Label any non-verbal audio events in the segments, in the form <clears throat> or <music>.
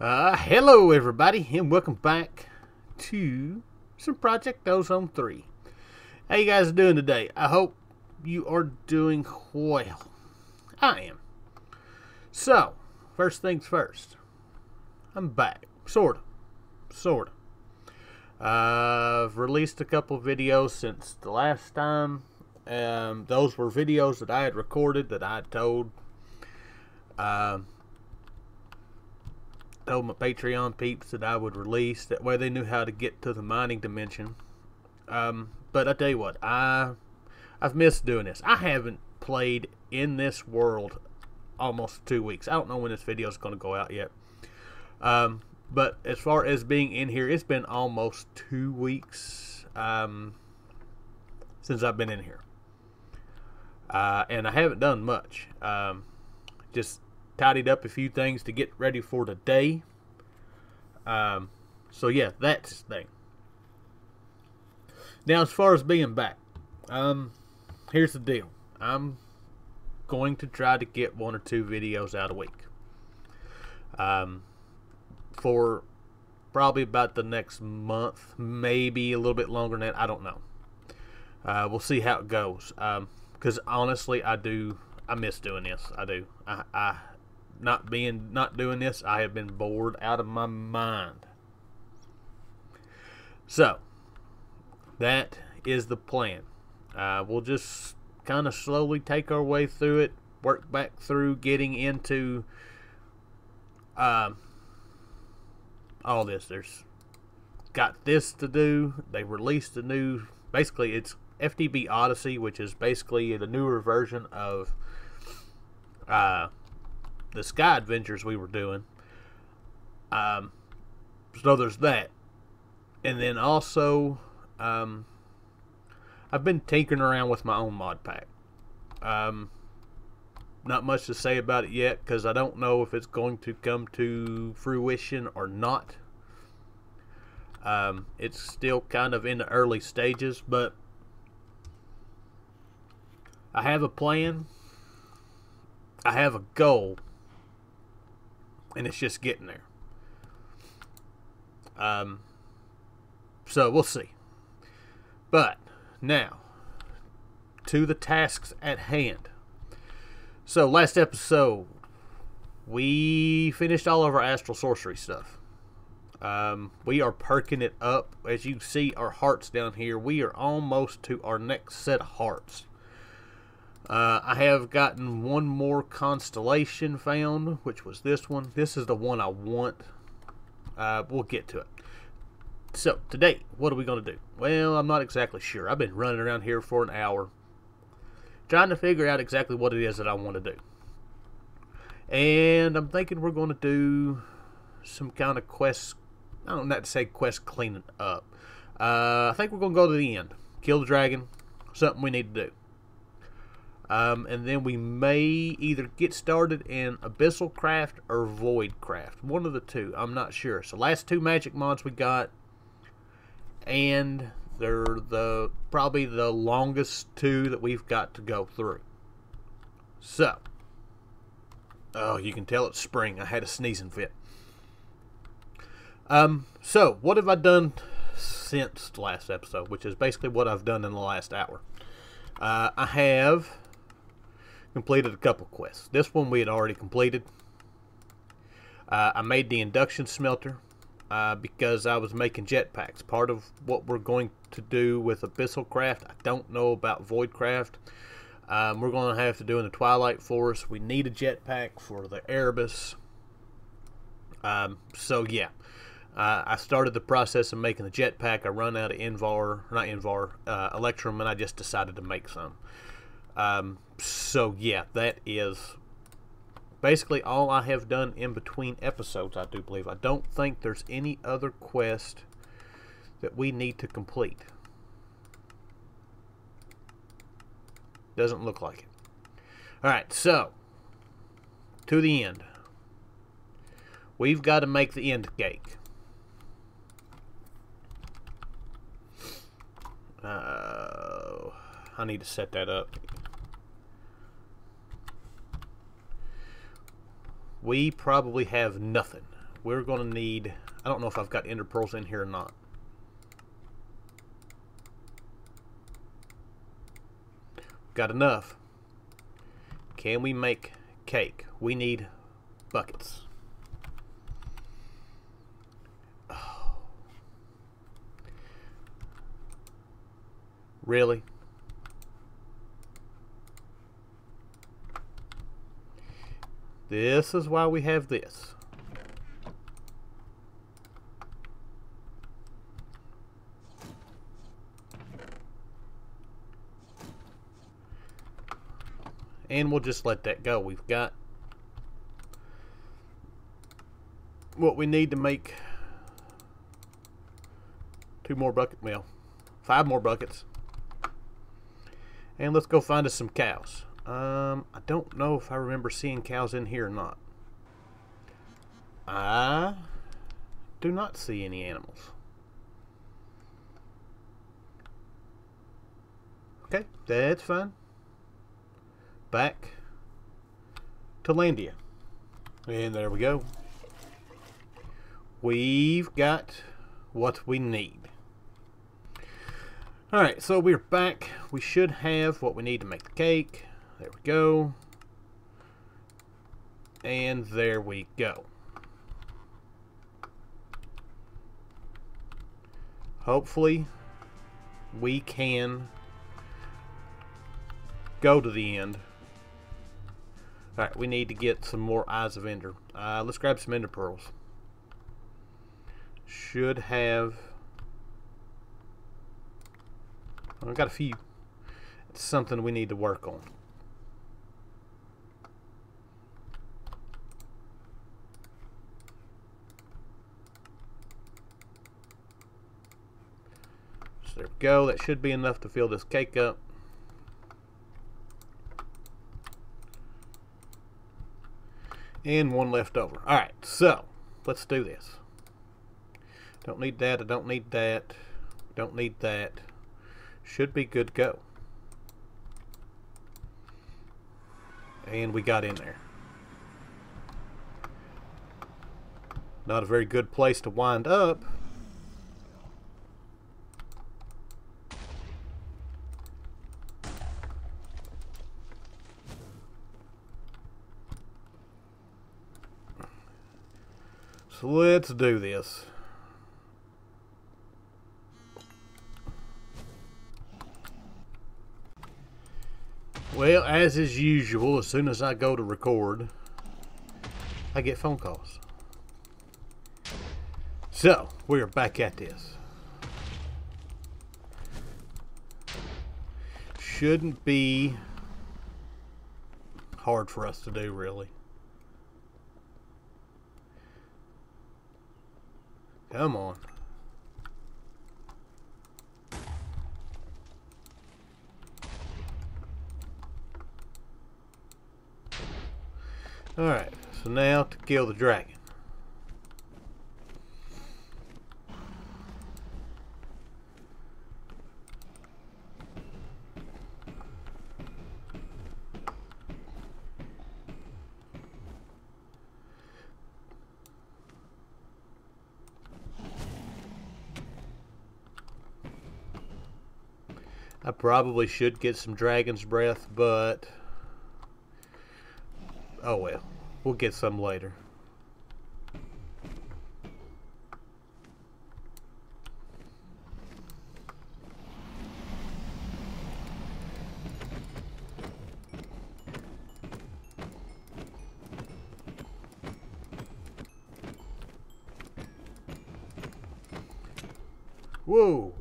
Uh, hello everybody and welcome back to some Project Ozone 3. How you guys doing today? I hope you are doing well. I am. So, first things first. I'm back. Sorta. Sorta. Uh, I've released a couple videos since the last time. Um, those were videos that I had recorded that I had told um, told my Patreon peeps that I would release. That way they knew how to get to the mining dimension. Um, but I tell you what, I I've missed doing this. I haven't played in this world almost two weeks. I don't know when this video is going to go out yet. Um, but as far as being in here, it's been almost two weeks um, since I've been in here. Uh, and I haven't done much. Um, just tidied up a few things to get ready for today. Um, so yeah, that's the thing. Now, as far as being back, um, here's the deal. I'm going to try to get one or two videos out a week. Um, for probably about the next month, maybe a little bit longer than that. I don't know. Uh, we'll see how it goes. Because um, honestly, I do. I miss doing this. I do. I, I not being not doing this, I have been bored out of my mind. So that is the plan. Uh, we'll just kind of slowly take our way through it, work back through getting into uh, all this. There's got this to do. They released a new, basically, it's FTB Odyssey, which is basically the newer version of uh, the sky adventures we were doing. Um, so there's that, and then also, um, I've been tinkering around with my own mod pack. Um, not much to say about it yet because I don't know if it's going to come to fruition or not. Um, it's still kind of in the early stages, but I have a plan. I have a goal and it's just getting there. Um, so we'll see. But now to the tasks at hand. So last episode, we finished all of our astral sorcery stuff. Um, we are perking it up. As you see our hearts down here, we are almost to our next set of hearts. Uh, I have gotten one more constellation found, which was this one. This is the one I want. Uh, we'll get to it. So, today, what are we going to do? Well, I'm not exactly sure. I've been running around here for an hour trying to figure out exactly what it is that I want to do. And I'm thinking we're going to do some kind of quest. I don't not to say quest cleaning up. Uh, I think we're going to go to the end. Kill the dragon. Something we need to do. Um, and then we may either get started in Abyssal Craft or Void Craft. One of the two. I'm not sure. So last two magic mods we got. And they're the probably the longest two that we've got to go through. So. Oh, you can tell it's spring. I had a sneezing fit. Um, so, what have I done since last episode? Which is basically what I've done in the last hour. Uh, I have completed a couple quests. This one we had already completed. Uh, I made the induction smelter uh, because I was making jetpacks. Part of what we're going to do with Abyssal Craft, I don't know about Void Craft. Um, we're going to have to do in the Twilight Forest. We need a jetpack for the Erebus. Um, so yeah, uh, I started the process of making the jetpack. I run out of Invar, not Invar, uh, Electrum, and I just decided to make some. Um, so yeah, that is basically all I have done in between episodes, I do believe. I don't think there's any other quest that we need to complete. Doesn't look like it. Alright, so, to the end. We've got to make the end cake. Uh, I need to set that up. We probably have nothing. we're going to need... I don't know if I've got ender pearls in here or not. Got enough. Can we make cake? We need buckets. Oh. <sighs> Really? This is why we have this. And we'll just let that go. We've got what we need to make two more bucket well five more buckets and let's go find us some cows um, I don't know if I remember seeing cows in here or not I do not see any animals okay that's fine back to Landia and there we go we've got what we need. Alright, so we're back. We should have what we need to make the cake. There we go. And there we go. Hopefully, we can go to the end. Alright, we need to get some more Eyes of Ender. Uh, let's grab some Ender Pearls should have I've got a few it's something we need to work on there we go that should be enough to fill this cake up and one left over alright so let's do this don't need that. I don't need that. Don't need that. Should be good go. And we got in there. Not a very good place to wind up. So let's do this. Well, as is usual, as soon as I go to record, I get phone calls. So, we're back at this. Shouldn't be hard for us to do, really. Come on. Alright, so now to kill the dragon. I probably should get some dragon's breath, but Oh well, we'll get some later. Whoa!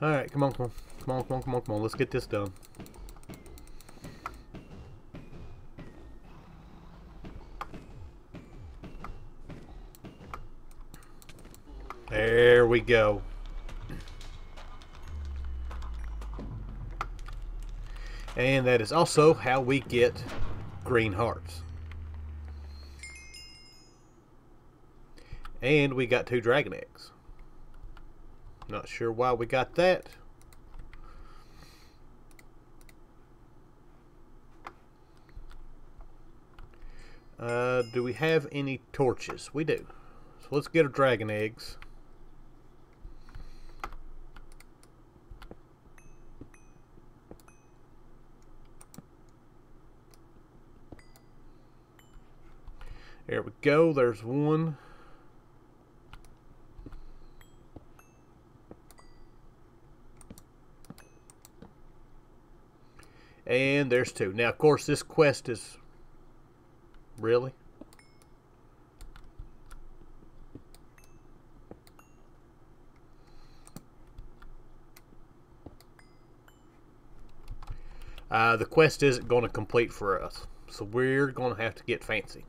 Alright, come on, come on. Come on, come on, come on. Let's get this done. There we go. And that is also how we get green hearts. And we got two dragon eggs. Not sure why we got that. Uh, do we have any torches? We do. So let's get our dragon eggs. There we go. There's one. And there's two. Now, of course, this quest is... Really? Uh, the quest isn't going to complete for us. So we're going to have to get fancy.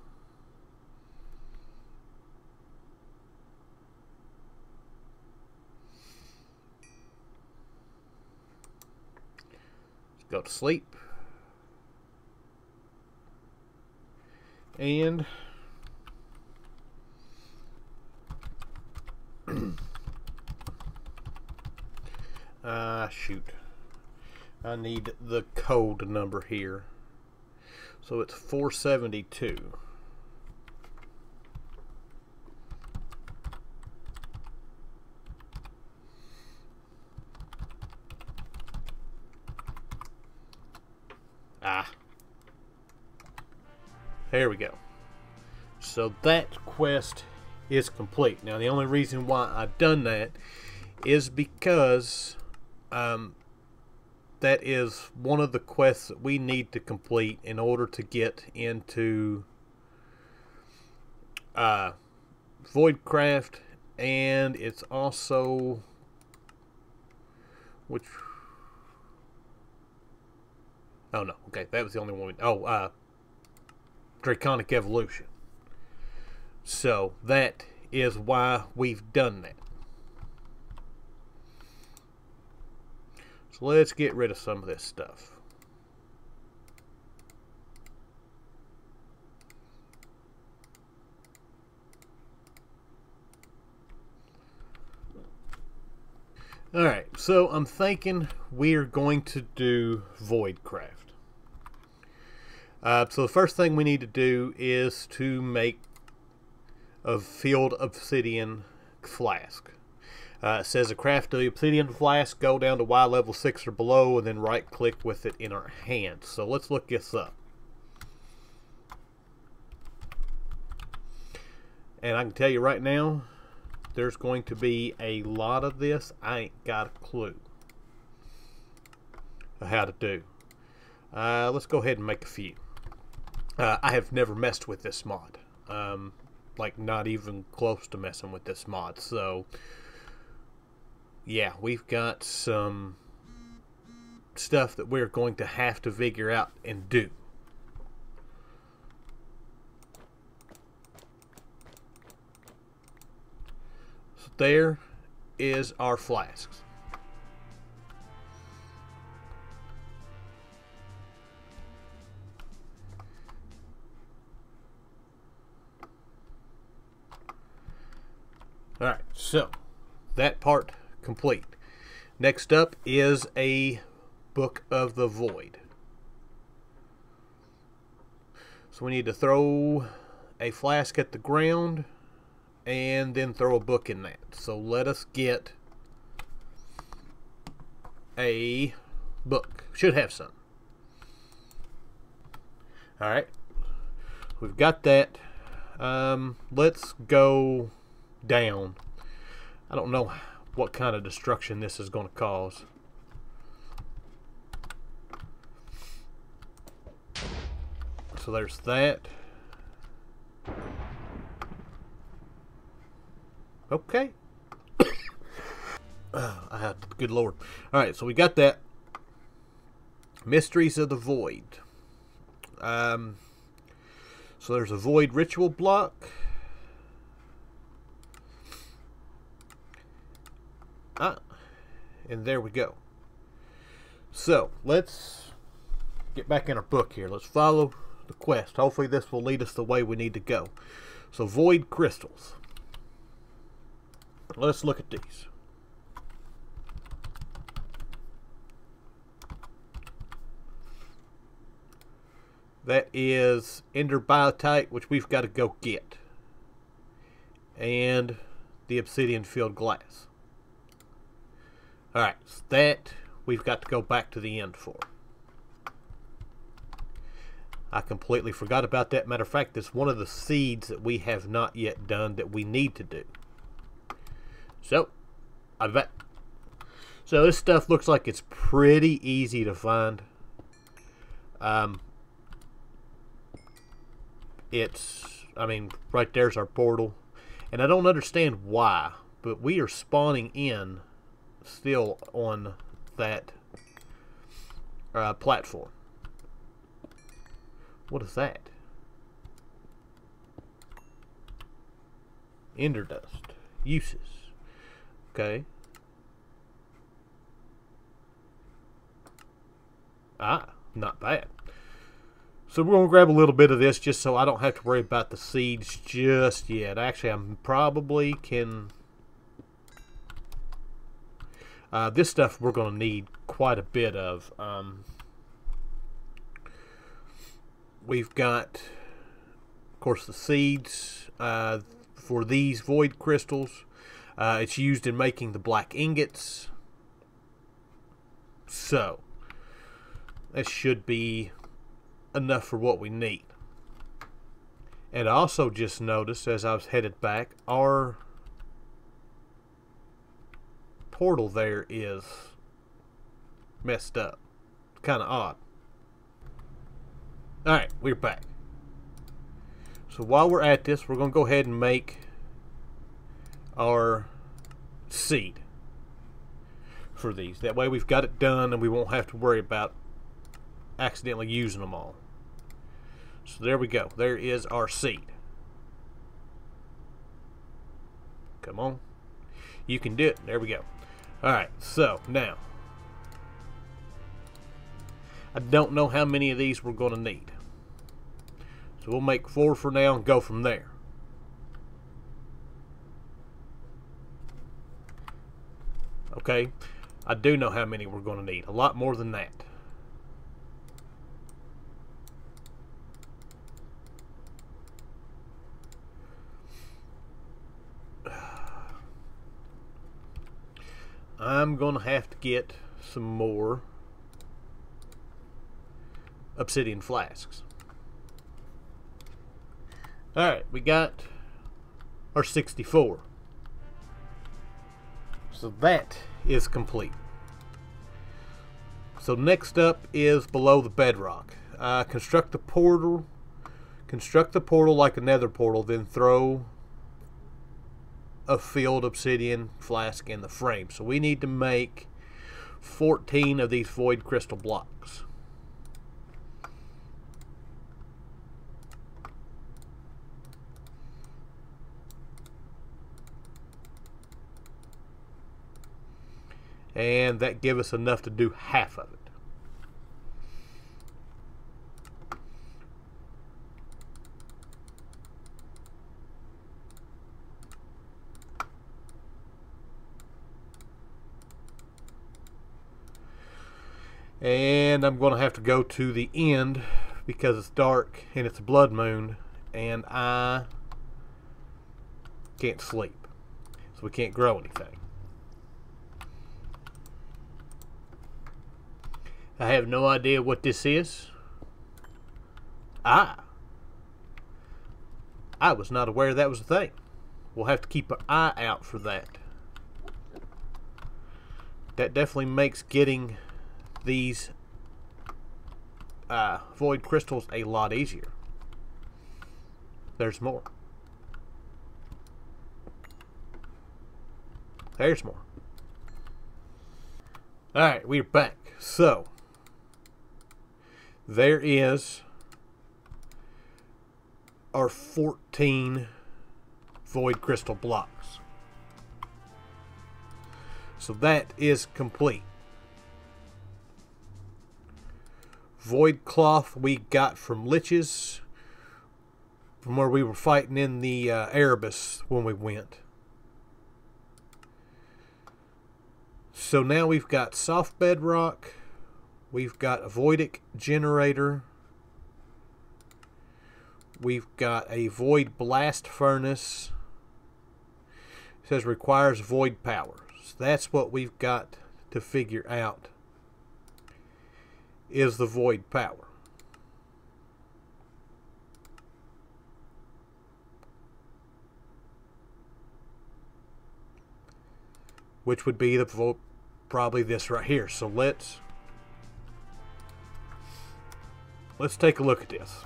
go to sleep. And <clears throat> ah uh, shoot. I need the code number here. So it's 472. There we go. So that quest is complete. Now, the only reason why I've done that is because um, that is one of the quests that we need to complete in order to get into uh, Voidcraft, and it's also which oh no okay that was the only one oh uh Draconic Evolution. So that is why we've done that. So let's get rid of some of this stuff. Alright, so I'm thinking we're going to do Voidcraft. Uh, so the first thing we need to do is to make a filled obsidian flask. Uh, it says a craft the obsidian flask, go down to Y level 6 or below, and then right click with it in our hand. So let's look this up. And I can tell you right now, there's going to be a lot of this I ain't got a clue how to do. Uh, let's go ahead and make a few. Uh, I have never messed with this mod. Um, like, not even close to messing with this mod. So, yeah, we've got some stuff that we're going to have to figure out and do. So there is our flasks. Alright, so that part complete. Next up is a Book of the Void. So we need to throw a flask at the ground and then throw a book in that. So let us get a book. Should have some. Alright. We've got that. Um, let's go down. I don't know what kind of destruction this is going to cause. So there's that. Okay. oh, <coughs> I had, good lord. Alright, so we got that. Mysteries of the Void. Um, so there's a Void Ritual block. Ah, and there we go. So, let's get back in our book here. Let's follow the quest. Hopefully this will lead us the way we need to go. So, void crystals. Let's look at these. That is Ender Biotite, which we've got to go get. And the Obsidian Field Glass. Alright, so that we've got to go back to the end for. I completely forgot about that. Matter of fact, it's one of the seeds that we have not yet done that we need to do. So, I bet. So this stuff looks like it's pretty easy to find. Um, it's, I mean, right there's our portal. And I don't understand why, but we are spawning in still on that uh, platform. What is that? Ender dust. Uses. Okay. Ah, not bad. So we're going to grab a little bit of this just so I don't have to worry about the seeds just yet. Actually, I probably can... Uh, this stuff we're going to need quite a bit of. Um, we've got, of course, the seeds uh, for these void crystals. Uh, it's used in making the black ingots. So, that should be enough for what we need. And I also just noticed as I was headed back, our portal there is messed up. Kind of odd. Alright, we're back. So while we're at this, we're going to go ahead and make our seed for these. That way we've got it done and we won't have to worry about accidentally using them all. So there we go. There is our seed. Come on. You can do it. There we go. Alright, so now. I don't know how many of these we're going to need. So we'll make four for now and go from there. Okay, I do know how many we're going to need. A lot more than that. I'm going to have to get some more obsidian flasks. Alright, we got our 64. So that is complete. So next up is below the bedrock. Uh, construct the portal. Construct the portal like a nether portal, then throw a filled obsidian flask in the frame. So we need to make 14 of these void crystal blocks. And that give us enough to do half of it. And I'm going to have to go to the end because it's dark and it's a blood moon and I can't sleep. So we can't grow anything. I have no idea what this is. Ah I was not aware that was a thing. We'll have to keep an eye out for that. That definitely makes getting these uh, void crystals a lot easier. There's more. There's more. Alright, we're back. So, there is our 14 void crystal blocks. So that is complete. Void cloth we got from liches from where we were fighting in the uh, Erebus when we went. So now we've got soft bedrock, we've got a voidic generator, we've got a void blast furnace. It says requires void power. So that's what we've got to figure out is the void power. Which would be the probably this right here. So let's let's take a look at this.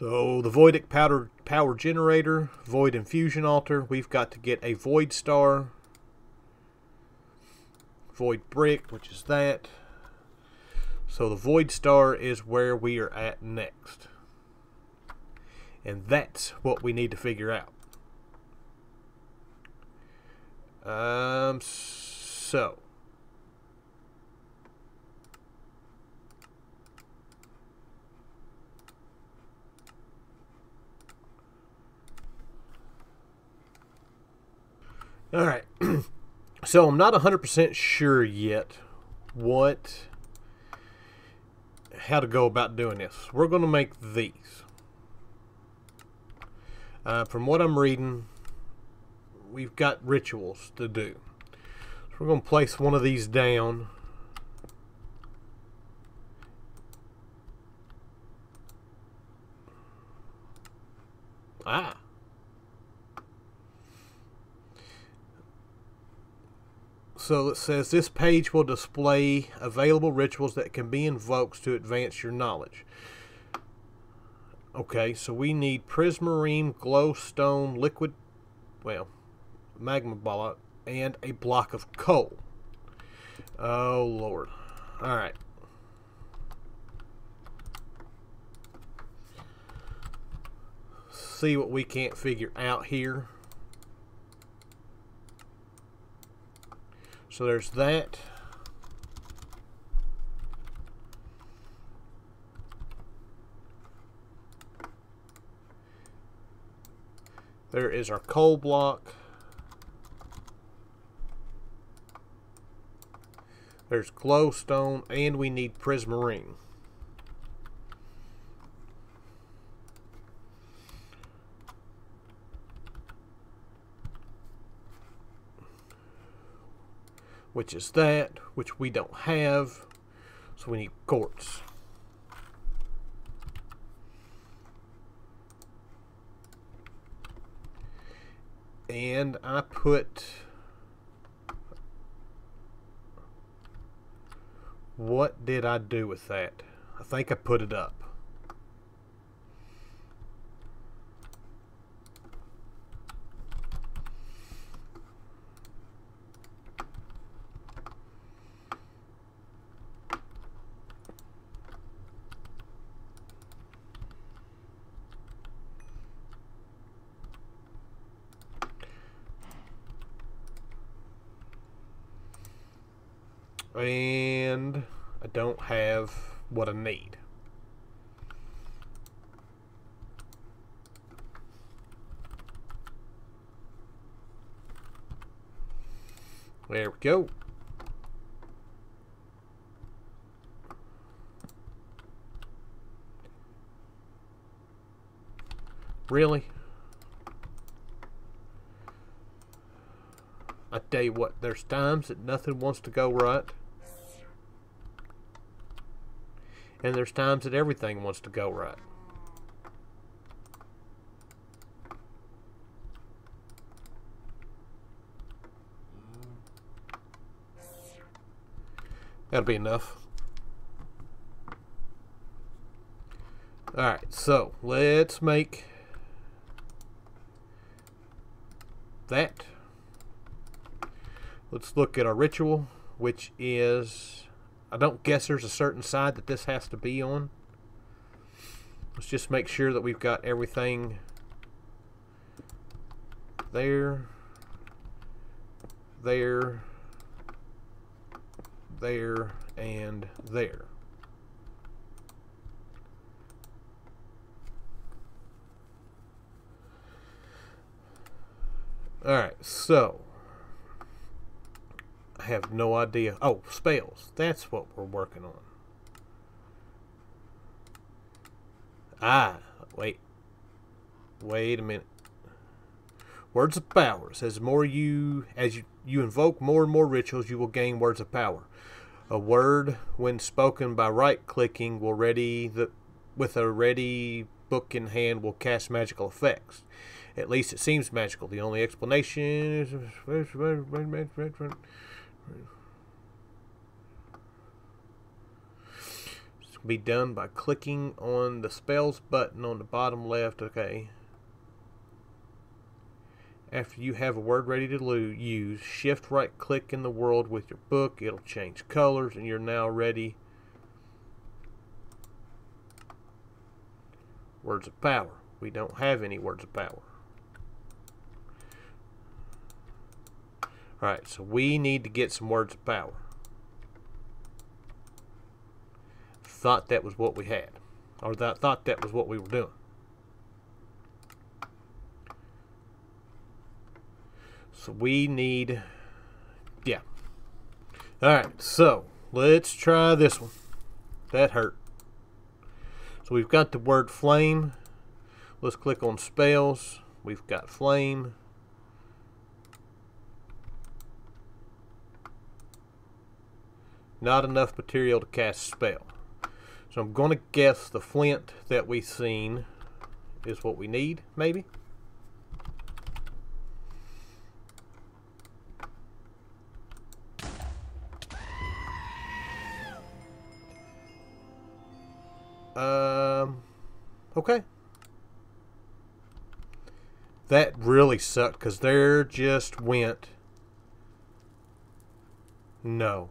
So the Voidic powder power generator, Void infusion altar, we've got to get a Void star, Void brick, which is that. So the Void star is where we are at next. And that's what we need to figure out. Um, so. All right. <clears throat> so I'm not 100% sure yet what how to go about doing this. We're going to make these. Uh, from what I'm reading, we've got rituals to do. So we're going to place one of these down. Ah. So it says this page will display available rituals that can be invoked to advance your knowledge. Okay, so we need prismarine, glowstone, liquid, well, magma ball, and a block of coal. Oh, Lord. All right. See what we can't figure out here. So there's that. There is our coal block. There's glowstone, and we need prismarine. Which is that, which we don't have. So we need quartz. And I put what did I do with that? I think I put it up. and I don't have what I need. There we go. Really? I tell you what, there's times that nothing wants to go right. And there's times that everything wants to go right. That'll be enough. Alright, so let's make that. Let's look at our ritual, which is I don't guess there's a certain side that this has to be on. Let's just make sure that we've got everything there, there, there, and there. Alright, so have no idea. Oh, spells. That's what we're working on. Ah, wait. Wait a minute. Words of power says more you as you, you invoke more and more rituals, you will gain words of power. A word, when spoken by right clicking, will ready the with a ready book in hand will cast magical effects. At least it seems magical. The only explanation is be done by clicking on the spells button on the bottom left. Okay. After you have a word ready to use, shift right click in the world with your book. It'll change colors and you're now ready. Words of power. We don't have any words of power. Alright, so we need to get some words of power. thought that was what we had. Or that thought that was what we were doing. So we need, yeah. Alright, so let's try this one. That hurt. So we've got the word flame. Let's click on spells. We've got flame. Not enough material to cast spell. So I'm going to guess the flint that we've seen is what we need, maybe. Um, okay. That really sucked because there just went no.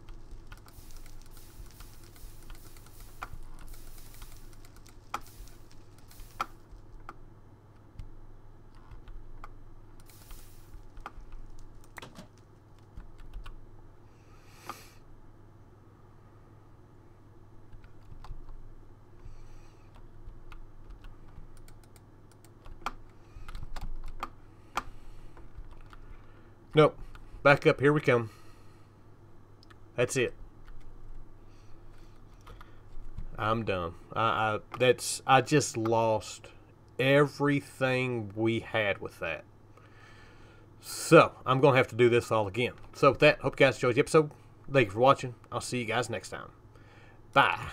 Back up, here we come. That's it. I'm done. I, I that's I just lost everything we had with that. So I'm gonna have to do this all again. So with that, hope you guys enjoyed the episode. Thank you for watching. I'll see you guys next time. Bye.